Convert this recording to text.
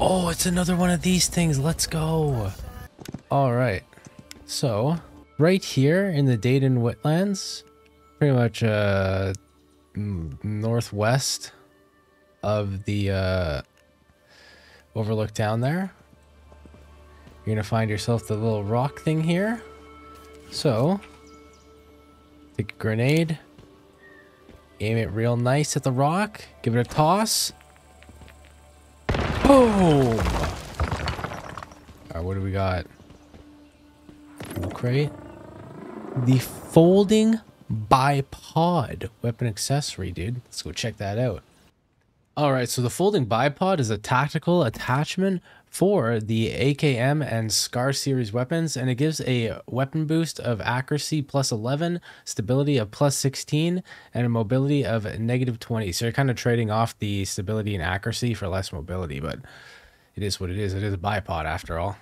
Oh, it's another one of these things. Let's go. All right. So, right here in the Dayton Wetlands, pretty much uh northwest of the uh overlook down there. You're going to find yourself the little rock thing here. So, take a grenade, aim it real nice at the rock, give it a toss. Boom! Alright, what do we got? Tool crate. The folding bipod weapon accessory, dude. Let's go check that out. Alright, so the folding bipod is a tactical attachment for the AKM and SCAR series weapons, and it gives a weapon boost of accuracy plus 11, stability of plus 16, and a mobility of negative 20. So you're kind of trading off the stability and accuracy for less mobility, but it is what it is. It is a bipod after all.